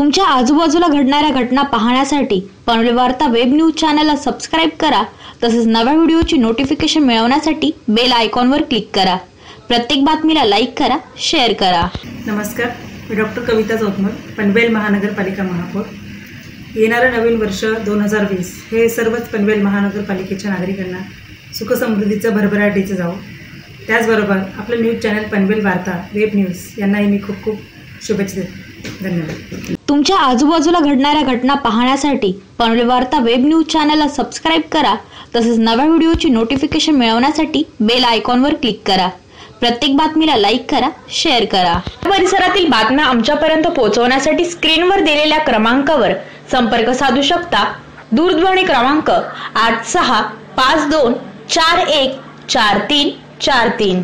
तुमच्या आजूबाजूला घडणाऱ्या घटना पाहण्यासाठी पनवेल वार्ता वेब न्यूज चॅनलला सबस्क्राईब करा. तसेच नव्या व्हिडिओची नोटिफिकेशन मिळवण्यासाठी बेल आयकॉनवर क्लिक करा. प्रत्येक बातमीला लाईक करा शेअर करा. नमस्कार. मी डॉक्टर कविता जोतमल पनवेल महानगरपालिका महापौर. येणारं नवीन वर्ष दोन हजार वीस हे सर्वच पनवेल महानगरपालिकेच्या नागरिकांना सुखसमृद्धीचं भरभराटीचं जावं. त्याचबरोबर आपलं न्यूज चॅनल पनवेल वार्ता वेब न्यूज यांनाही मी खूप खूप शुभेच्छा देते. धन्यवाद. तुमच्या आजूबाजूला घडणाऱ्या घटना पाहण्यासाठी पनवेल वार्ता वेब न्यूज चॅनलला सबस्क्राईब करा. तसेच नव्या व्हिडिओची नोटिफिकेशन मिळवण्यासाठी बेल आयकॉनवर क्लिक करा. प्रत्येक बातमीला लाईक करा शेअर करा. परिसरातील बातम्या आमच्यापर्यंत पोहोचवण्यासाठी स्क्रीनवर दिलेल्या क्रमांकावर संपर्क साधू शकता. दूरध्वनी क्रमांक आठ सहा पाच दोन चार एक चार तीन चार तीन.